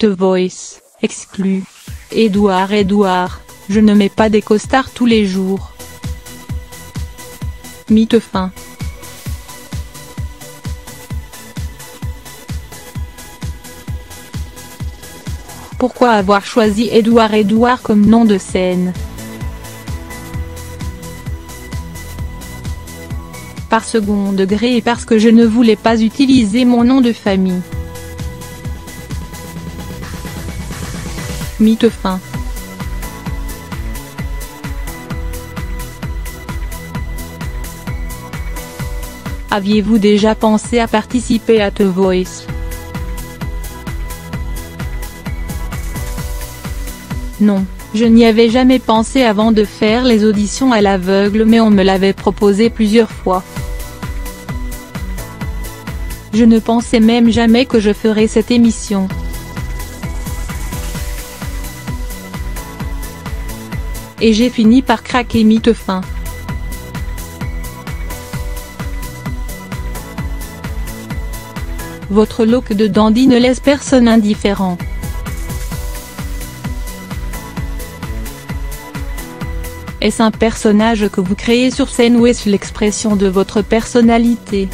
The Voice, exclu. Edouard Edouard, je ne mets pas des costards tous les jours. Mythe fin. Pourquoi avoir choisi Edouard Edouard comme nom de scène? Par second degré et parce que je ne voulais pas utiliser mon nom de famille. Mythe fin. Aviez-vous déjà pensé à participer à The Voice? Non, je n'y avais jamais pensé avant de faire les auditions à l'aveugle mais on me l'avait proposé plusieurs fois. Je ne pensais même jamais que je ferais cette émission. Et j'ai fini par craquer mythe fin. Votre look de dandy ne laisse personne indifférent. Est-ce un personnage que vous créez sur scène ou est-ce l'expression de votre personnalité?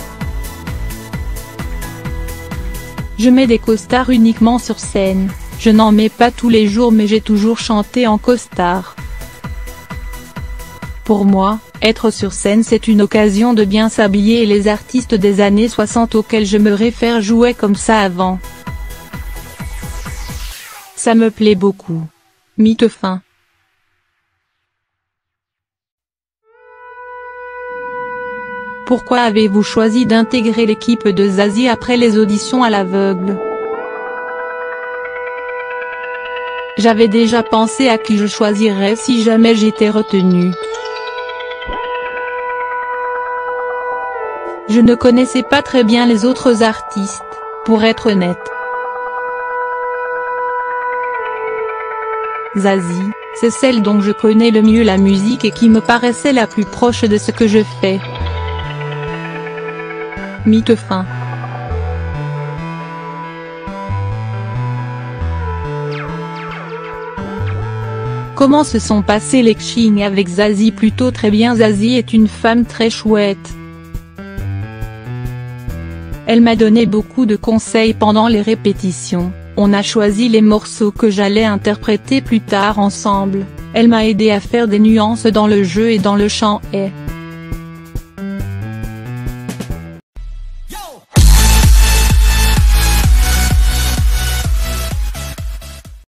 Je mets des costards uniquement sur scène, je n'en mets pas tous les jours mais j'ai toujours chanté en costard. Pour moi, être sur scène c'est une occasion de bien s'habiller et les artistes des années 60 auxquels je me réfère jouaient comme ça avant. Ça me plaît beaucoup. Mythe fin. Pourquoi avez-vous choisi d'intégrer l'équipe de Zazie après les auditions à l'aveugle? J'avais déjà pensé à qui je choisirais si jamais j'étais retenue. Je ne connaissais pas très bien les autres artistes, pour être honnête. Zazie, c'est celle dont je connais le mieux la musique et qui me paraissait la plus proche de ce que je fais. Mythe fin. Comment se sont passés les Xing avec Zazie? Plutôt très bien Zazie est une femme très chouette. Elle m'a donné beaucoup de conseils pendant les répétitions, on a choisi les morceaux que j'allais interpréter plus tard ensemble, elle m'a aidé à faire des nuances dans le jeu et dans le chant et,